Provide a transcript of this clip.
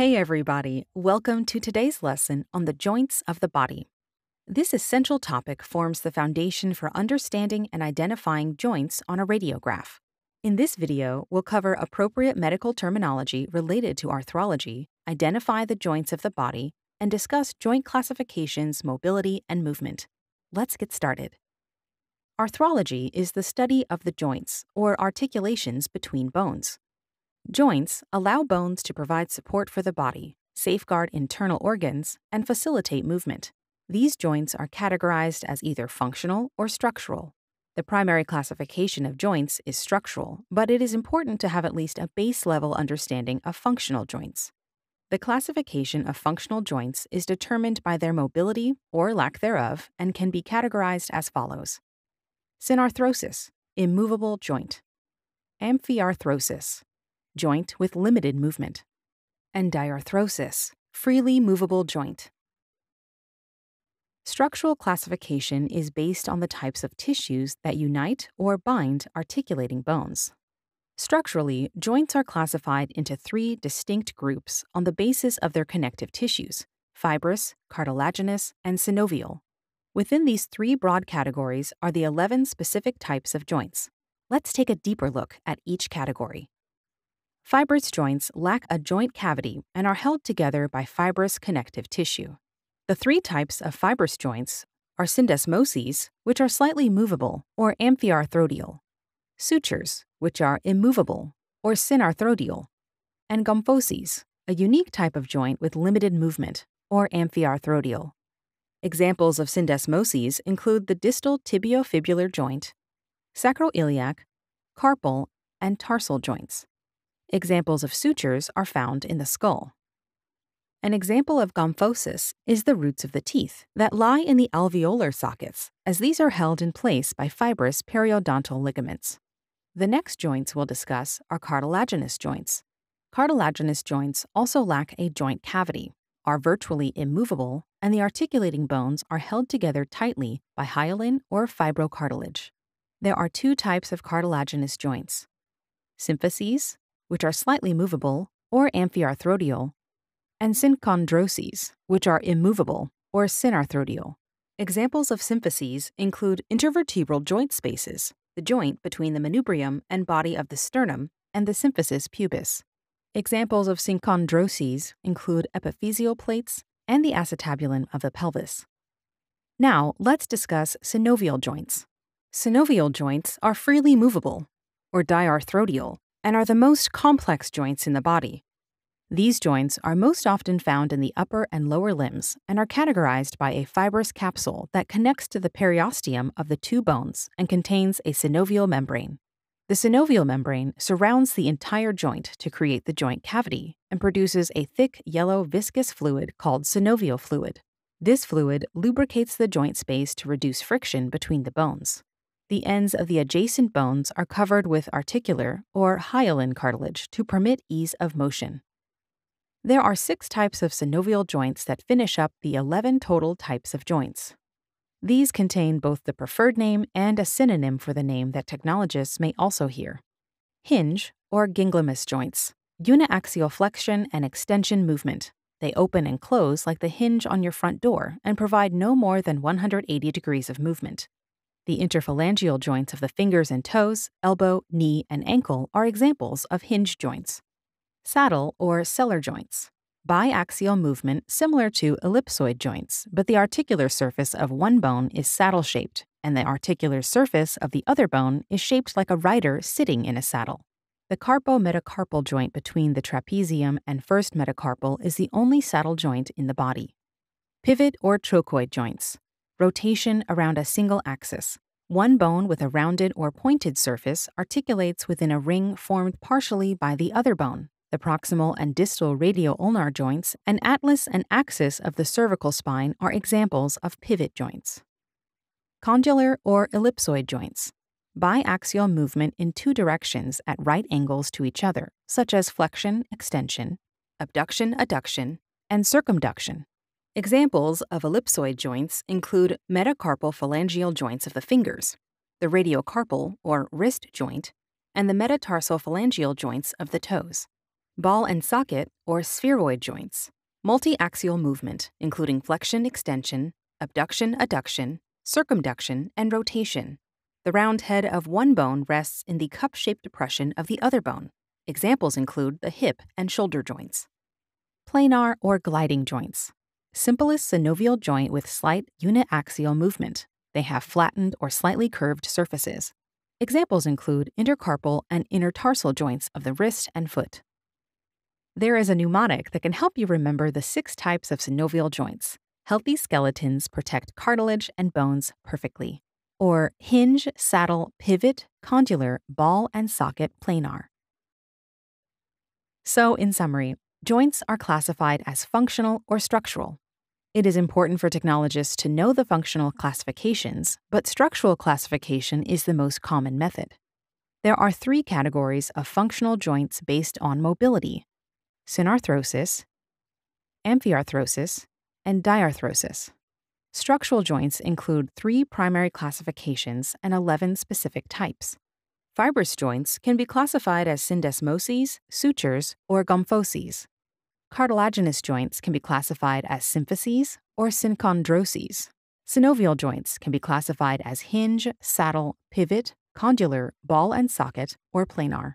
Hey, everybody. Welcome to today's lesson on the joints of the body. This essential topic forms the foundation for understanding and identifying joints on a radiograph. In this video, we'll cover appropriate medical terminology related to arthrology, identify the joints of the body, and discuss joint classifications, mobility, and movement. Let's get started. Arthrology is the study of the joints, or articulations between bones. Joints allow bones to provide support for the body, safeguard internal organs, and facilitate movement. These joints are categorized as either functional or structural. The primary classification of joints is structural, but it is important to have at least a base level understanding of functional joints. The classification of functional joints is determined by their mobility or lack thereof and can be categorized as follows Synarthrosis, immovable joint. Amphiarthrosis, joint with limited movement. And diarthrosis, freely movable joint. Structural classification is based on the types of tissues that unite or bind articulating bones. Structurally, joints are classified into three distinct groups on the basis of their connective tissues fibrous, cartilaginous, and synovial. Within these three broad categories are the 11 specific types of joints. Let's take a deeper look at each category. Fibrous joints lack a joint cavity and are held together by fibrous connective tissue. The three types of fibrous joints are syndesmoses, which are slightly movable or amphiarthrodial, sutures, which are immovable or synarthrodial, and gomphoses, a unique type of joint with limited movement or amphiarthrodial. Examples of syndesmoses include the distal tibiofibular joint, sacroiliac, carpal, and tarsal joints. Examples of sutures are found in the skull. An example of gomphosis is the roots of the teeth that lie in the alveolar sockets, as these are held in place by fibrous periodontal ligaments. The next joints we'll discuss are cartilaginous joints. Cartilaginous joints also lack a joint cavity, are virtually immovable, and the articulating bones are held together tightly by hyaline or fibrocartilage. There are two types of cartilaginous joints symphyses, which are slightly movable, or amphiarthrodial, and synchondroses, which are immovable or synarthrodial. Examples of symphyses include intervertebral joint spaces, the joint between the manubrium and body of the sternum, and the symphysis pubis. Examples of synchondroses include epiphyseal plates and the acetabulum of the pelvis. Now, let's discuss synovial joints. Synovial joints are freely movable, or diarthrodial, and are the most complex joints in the body. These joints are most often found in the upper and lower limbs and are categorized by a fibrous capsule that connects to the periosteum of the two bones and contains a synovial membrane. The synovial membrane surrounds the entire joint to create the joint cavity and produces a thick yellow viscous fluid called synovial fluid. This fluid lubricates the joint space to reduce friction between the bones. The ends of the adjacent bones are covered with articular or hyaline cartilage to permit ease of motion. There are six types of synovial joints that finish up the 11 total types of joints. These contain both the preferred name and a synonym for the name that technologists may also hear hinge or ginglymus joints, uniaxial flexion and extension movement. They open and close like the hinge on your front door and provide no more than 180 degrees of movement. The interphalangeal joints of the fingers and toes, elbow, knee, and ankle are examples of hinge joints saddle or sellar joints. Biaxial movement similar to ellipsoid joints, but the articular surface of one bone is saddle shaped, and the articular surface of the other bone is shaped like a rider sitting in a saddle. The carpometacarpal joint between the trapezium and first metacarpal is the only saddle joint in the body. Pivot or trochoid joints. Rotation around a single axis. One bone with a rounded or pointed surface articulates within a ring formed partially by the other bone. The proximal and distal radio-ulnar joints and atlas and axis of the cervical spine are examples of pivot joints. Condylar or ellipsoid joints. Biaxial movement in two directions at right angles to each other, such as flexion, extension, abduction, adduction, and circumduction. Examples of ellipsoid joints include metacarpal phalangeal joints of the fingers, the radiocarpal or wrist joint, and the metatarsophalangeal joints of the toes. Ball and socket, or spheroid joints. Multi-axial movement, including flexion, extension, abduction, adduction, circumduction, and rotation. The round head of one bone rests in the cup shaped depression of the other bone. Examples include the hip and shoulder joints. Planar or gliding joints. Simplest synovial joint with slight uniaxial movement. They have flattened or slightly curved surfaces. Examples include intercarpal and intertarsal joints of the wrist and foot. There is a mnemonic that can help you remember the six types of synovial joints. Healthy skeletons protect cartilage and bones perfectly. Or hinge, saddle, pivot, condylar, ball, and socket planar. So, in summary, joints are classified as functional or structural. It is important for technologists to know the functional classifications, but structural classification is the most common method. There are three categories of functional joints based on mobility synarthrosis, amphiarthrosis, and diarthrosis. Structural joints include three primary classifications and 11 specific types. Fibrous joints can be classified as syndesmoses, sutures, or gomphoses. Cartilaginous joints can be classified as symphyses or synchondroses. Synovial joints can be classified as hinge, saddle, pivot, condylar, ball and socket, or planar.